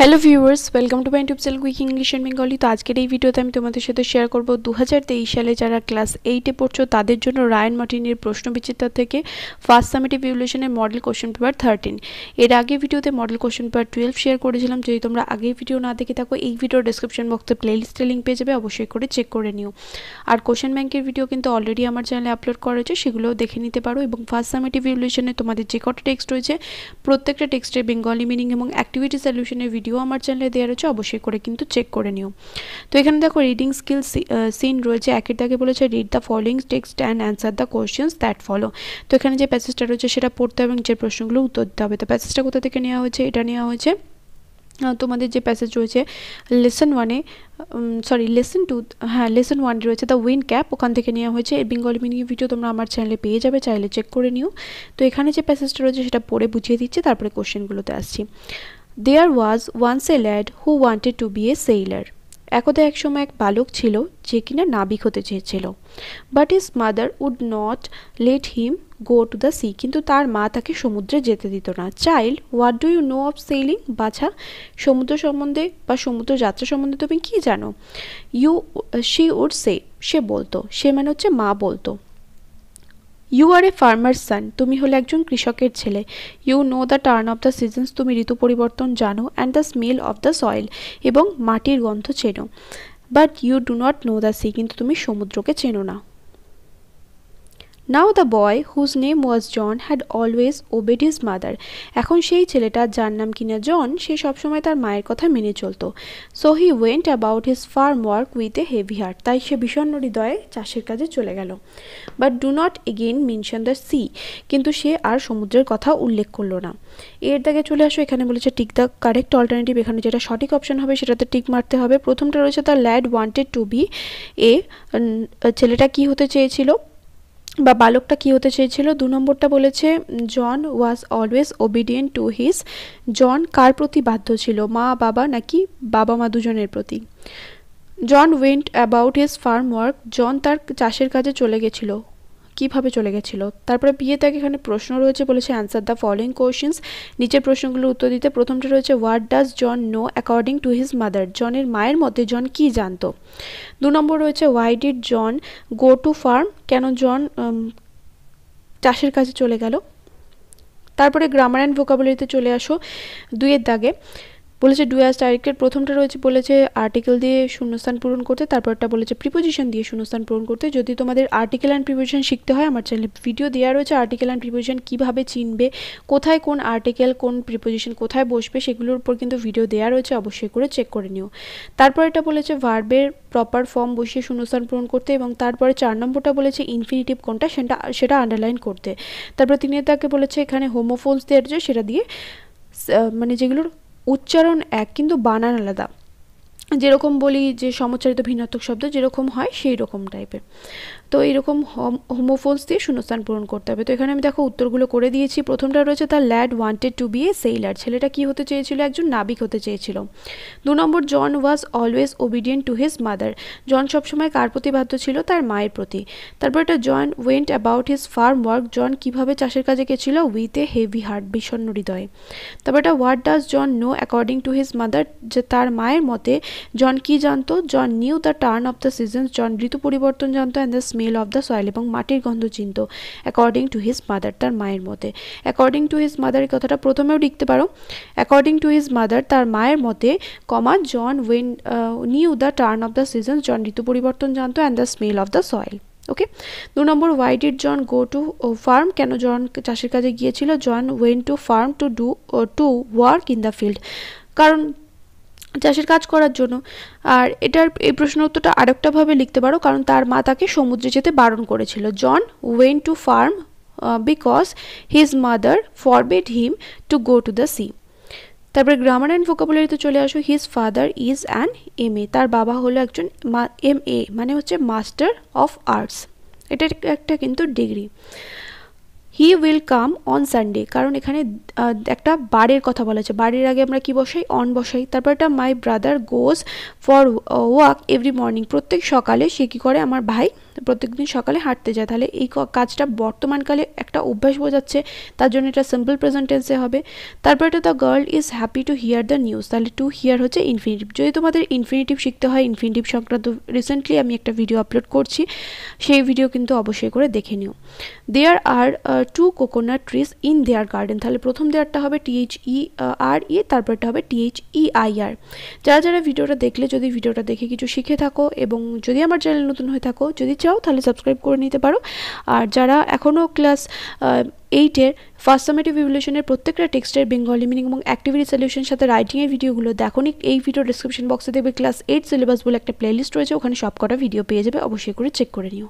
Hello viewers welcome to my YouTube channel quick English and Bengali তো আজকের এই ভিডিওতে আমি তোমাদের সাথে শেয়ার করব দু সালে যারা ক্লাস এইটে পড়ছো, তাদের জন্য রায়ন মার্টিনের প্রশ্ন বিচিত্রা থেকে ফার্স্ট সামিটিভ ইভলিউশনের মডেল কোশ্চেন পেপার থার্টিন এর আগে ভিডিওতে model question paper twelve share করেছিলাম, যদি তোমরা আগের ভিডিও না দেখে থাকো, এই ভিডিওর ডিসক্রিপশন বক্সে প্লেলিস্টে লিঙ্ক পেয়ে যাবে, অবশ্যই করে চেক করে নিও। আর কোশ্চেন ব্যাংকের ভিডিও কিন্তু অলরেডি আমার চ্যানেলে আপলোড করা হয়েছে সেগুলোও দেখে নিতে পারো। এবং ফার্স্ট সামিটিভ ইভলিউশনে তোমাদের যে কটা টেক্সট রয়েছে, প্রত্যেকটা টেক্সটের বেঙ্গলি মিনিং এবং অ্যাক্টিভিটি সলিউশনের ভিডিও আমার চ্যানেলে দেওয়া রয়েছে, অবশ্যই করে কিন্তু চেক করে নিও। তো এখানে দেখো রিডিং স্কিল সিন রয়েছে একের দাগে বলেছে read the following text and answer the questions that follow তো এখানে যে প্যাসেজটা রয়েছে, সেটা পড়তে হবে এবং যে প্রশ্নগুলো উত্তর দিতে হবে। তো প্যাসেজটা কোথা থেকে নেওয়া হয়েছে? এটা নেওয়া হয়েছে তোমাদের যে প্যাসেজ রয়েছে লেসন ওয়ানে সরি লেসন টু হ্যাঁ লেসন ওয়ান রয়েছে দ্য উইন ক্যাপ ওখান থেকে নেওয়া হয়েছে। বেঙ্গলি মিনিং ভিডিও তোমরা আমার চ্যানেলে পেয়ে যাবে, চাইলে চেক করে নিও। তো এখানে যে প্যাসেজটা রয়েছে, সেটা পড়ে বুঝিয়ে দিচ্ছে, তারপরে কোশ্চেনগুলোতে আসছি। There was once a lad who wanted to be a sailor একদা একসময় এক বালক ছিল, যে কিনা নাবিক হতে চেয়েছিল। But his mother would not let him go to the sea কিন্তু তার মা তাকে সমুদ্রে যেতে দিত না। Child what do you know of sailing বাছা, সমুদ্র সম্বন্ধে বা সমুদ্র যাত্রা সম্বন্ধে তুমি কী জানো? ইউ শি উড সে সে বলতো। সে মানে হচ্ছে মা বলতো। ইউ আর এ ফার্মার সান তুমি হলে একজন কৃষকের ছেলে। You know the turn of the seasons তুমি ঋতু পরিবর্তন জানো and the smell of the soil এবং মাটির গন্ধ চেনো। But you do not know the sea কিন্তু তুমি সমুদ্রকে চেনো না। Now the boy whose name was John had always obeyed his mother এখন সেই ছেলেটা, যার নাম কিনা জন সে সবসময় তার মায়ের কথা মেনে চলতো। So he went about his farm work with a heavy heart তাই সে ভীষণ হৃদয়ে চাষের কাজে চলে গেল। But do not again mention the sea কিন্তু সে আর সমুদ্রের কথা উল্লেখ করল না। এর দাগে চলে আসো, এখানে বলেছে টিক দ্য কারেক্ট অল্টারনেটিভ এখানে যেটা সঠিক অপশন হবে, সেটাতে টিক মারতে হবে। প্রথমটা রয়েছে the lad wanted to be a ছেলেটা কি হতে চেয়েছিল? বা বালকটা কি হতে চেয়েছিল? দু নম্বরটা বলেছে, John was always obedient to his John কার প্রতি বাধ্য ছিল? মা, বাবা নাকি বাবা মা দুজনের প্রতি? John went about his farm work John তার চাষের কাজে চলে গেছিল। কীভাবে চলে গেছিল? তারপরে বিয়ে তাকে এখানে প্রশ্ন রয়েছে বলেছে অ্যান্সার দ্য ফলোয়িং কোয়েশ্চেন্স নিচের প্রশ্নগুলোর উত্তর দিতে প্রথমটা রয়েছে what does John know according to his mother জনের মায়ের মতে জন কি জানতো? দু নম্বর রয়েছে why did John go to farm কেন জন চাষের কাজে চলে গেল? তারপরে গ্রামার অ্যান্ড ভোকাবুলারিতে চলে আসো। দুইয়ের দাগে বলেছে ডু অ্যাজ ডাইরেক্টেড প্রথমটা রয়েছে বলেছে আর্টিকেল দিয়ে শূন্যস্থান পূরণ করতে, তারপরটা বলেছে প্রিপোজিশন দিয়ে শূন্যস্থান পূরণ করতে। যদি তোমাদের আর্টিকেল অ্যান্ড প্রিপোজিশন শিখতে হয়, আমার চ্যানেলে ভিডিও দেওয়া রয়েছে আর্টিকেল অ্যান্ড প্রিপোজিশন কীভাবে চিনবে, কোথায় কোন আর্টিকেল কোন প্রিপোজিশন কোথায় বসবে, সেগুলোর উপর কিন্তু ভিডিও দেওয়া রয়েছে, অবশ্যই করে চেক করে নিও। তারপর এটা বলেছে ভার্বের প্রপার ফর্ম বসিয়ে শূন্যস্থান পূরণ করতে এবং তারপরে চার নম্বরটা বলেছে ইনফিনিটিভ কোনটা, সেটা সেটা আন্ডারলাইন করতে। তারপর তিনি তাকে বলেছে এখানে হোমোফোলস দেওয়ার রয়েছে, সেটা দিয়ে মানে যেগুলোর উচ্চারণ এক কিন্তু বানান আলাদা। যেরকম বলি যে সমচ্চারিত ভিন্নাত্মক শব্দ যেরকম হয় সেই রকম টাইপের তো এইরকম হোমোফোলস দিয়ে শূন্যস্থান পূরণ করতে হবে। তো এখানে আমি দেখো উত্তরগুলো করে দিয়েছি। প্রথমটা রয়েছে তার lad wanted to be a sailor ছেলেটা কি হতে চেয়েছিল? একজন নাবিক হতে চেয়েছিল। দু নম্বর, John was always obedient to his mother John সবসময় কার প্রতি বাধ্য ছিল? তার মায়ের প্রতি। তারপর এটা John went about his farm work John কীভাবে চাষের কাজে গেছিল? উইথ এ হেভি হার্ট বিষণ্ণ হৃদয়ে। তারপর এটা what does John know according to his mother যে তার মায়ের মতে জন কি জানতো? John knew the turn of the seasons. John ঋতু পরিবর্তন জানতো and the smell of the soil এবং মাটির গন্ধ চিনত অ্যাকর্ডিং টু হিজ মাদার তার মায়ের মতে। অ্যাকর্ডিং টু হিজ মাদার এই কথাটা প্রথমেও লিখতে পারো। অ্যাকর্ডিং টু হিজ মাদার তার মায়ের মতে comma John when knew the turn of the seasons, John ঋতু পরিবর্তন জানতো and the smell of the soil okay দু নম্বর why did John go to farm কেন জন চাষের কাজে গিয়েছিল? John went to farm to do to work in the field কারণ চাষের কাজ করার জন্য। আর এটার এই প্রশ্ন উত্তরটা আরেকটাভাবে লিখতে পারো, কারণ তার মা তাকে সমুদ্রে যেতে বারণ করেছিল। John went to farm because his mother forbade him to go to the sea তারপরে গ্রামার অ্যান্ড ভোকাবুলারিতে চলে আসো। His father is an M A তার বাবা হলো একজন এম এ মানে হচ্ছে মাস্টার অফ আর্টস এটা একটা কিন্তু degree he will come on Sunday কারণ এখানে একটা বারের কথা বলা আছে বাড়ির আগে আমরা কি বসাই? অন বসাই। তারপর একটা my brother goes for walk every morning প্রত্যেক সকালে সে কী করে? আমার ভাই প্রত্যেকদিন সকালে হাঁটতে যায়। তাহলে এই কাজটা বর্তমানকালে একটা অভ্যাস বোঝাচ্ছে, তার জন্য এটা সিম্পল প্রেজেন্ট টেন্সে হবে। তারপর এটা the girl is happy to hear the news তাহলে টু হিয়ার হচ্ছে ইনফিনিটিভ যদি তোমাদের ইনফিনিটিভ শিখতে হয় ইনফিনিটিভ সংক্রান্ত রিসেন্টলি আমি একটা ভিডিও আপলোড করছি, সেই ভিডিও কিন্তু অবশ্যই করে দেখে নিও। There are two coconut trees in their garden তাহলে প্রথম দেয়ারটা হবে টিএইচ ই আর ই তারপর তারপরটা হবে টিএইচ ই আই আর যারা যারা ভিডিওটা দেখলে, যদি ভিডিওটা দেখে কিছু শিখে থাকো এবং যদি আমার চ্যানেল নতুন হয়ে থাকো, যদি চাও, তাহলে সাবস্ক্রাইব করে নিতে পারো। আর যারা এখনও ক্লাস এইটের ফার্স্ট সামেটিভ ইভলিউশনের প্রত্যেকটা টেক্সটের বেঙ্গলি মিনিং এবং অ্যাক্টিভিটি সলিউশনের সাথে রাইটিংয়ের ভিডিওগুলো দেখো এই ভিডিও ডিসক্রিপশন বক্সে দেখবে ক্লাস এইট সিলেবাস বলে একটা প্লেলিস্ট রয়েছে, ওখানে সব কটা ভিডিও পেয়ে যাবে, অবশ্যই করে চেক করে নিও।